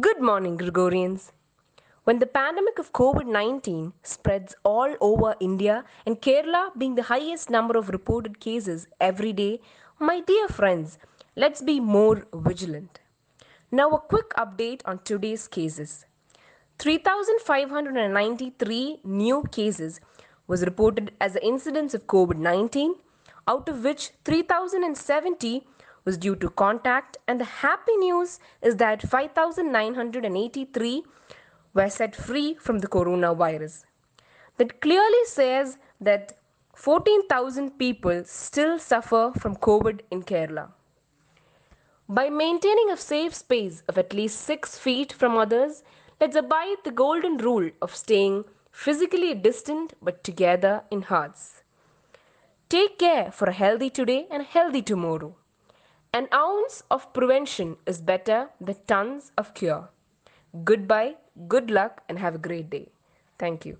Good morning, Gregorians. When the pandemic of COVID 19 spreads all over India and Kerala being the highest number of reported cases every day, my dear friends, let's be more vigilant. Now, a quick update on today's cases 3,593 new cases was reported as the incidence of COVID 19, out of which 3,070 was due to contact, and the happy news is that 5,983 were set free from the coronavirus. That clearly says that 14,000 people still suffer from COVID in Kerala. By maintaining a safe space of at least 6 feet from others, let's abide the golden rule of staying physically distant but together in hearts. Take care for a healthy today and a healthy tomorrow. An ounce of prevention is better than tons of cure. Goodbye, good luck, and have a great day. Thank you.